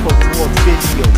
for war video